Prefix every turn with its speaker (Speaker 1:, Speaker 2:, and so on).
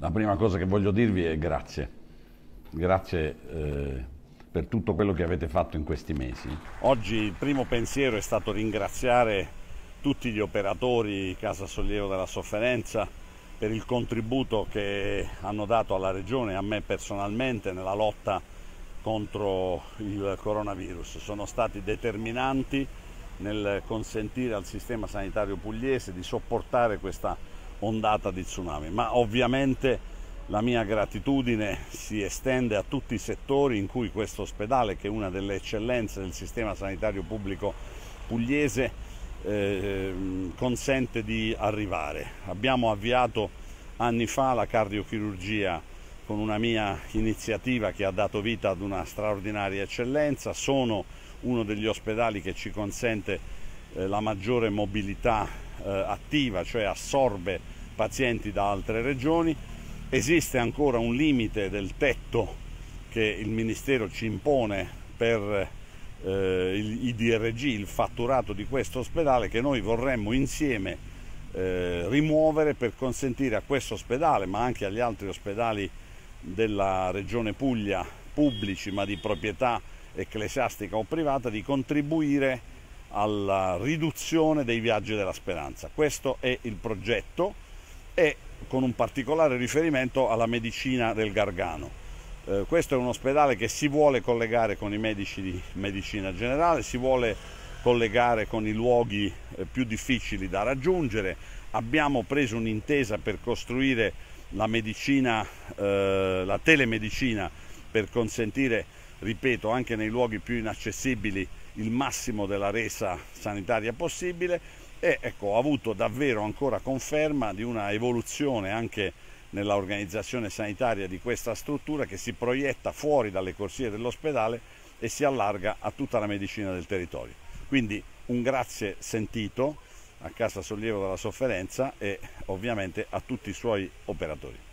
Speaker 1: La prima cosa che voglio dirvi è grazie. Grazie eh, per tutto quello che avete fatto in questi mesi.
Speaker 2: Oggi il primo pensiero è stato ringraziare tutti gli operatori Casa Sollievo della Sofferenza per il contributo che hanno dato alla Regione e a me personalmente nella lotta contro il coronavirus. Sono stati determinanti nel consentire al sistema sanitario pugliese di sopportare questa ondata di tsunami, ma ovviamente la mia gratitudine si estende a tutti i settori in cui questo ospedale, che è una delle eccellenze del sistema sanitario pubblico pugliese, eh, consente di arrivare. Abbiamo avviato anni fa la cardiochirurgia con una mia iniziativa che ha dato vita ad una straordinaria eccellenza, sono uno degli ospedali che ci consente eh, la maggiore mobilità attiva, cioè assorbe pazienti da altre regioni. Esiste ancora un limite del tetto che il Ministero ci impone per eh, il, DRG, il fatturato di questo ospedale che noi vorremmo insieme eh, rimuovere per consentire a questo ospedale, ma anche agli altri ospedali della Regione Puglia, pubblici ma di proprietà ecclesiastica o privata, di contribuire alla riduzione dei viaggi della speranza. Questo è il progetto e con un particolare riferimento alla medicina del Gargano. Eh, questo è un ospedale che si vuole collegare con i medici di medicina generale, si vuole collegare con i luoghi eh, più difficili da raggiungere. Abbiamo preso un'intesa per costruire la, medicina, eh, la telemedicina per consentire, ripeto, anche nei luoghi più inaccessibili il massimo della resa sanitaria possibile e ecco, ho avuto davvero ancora conferma di una evoluzione anche nell'organizzazione sanitaria di questa struttura che si proietta fuori dalle corsie dell'ospedale e si allarga a tutta la medicina del territorio. Quindi un grazie sentito a Casa Sollievo della Sofferenza e ovviamente a tutti i suoi operatori.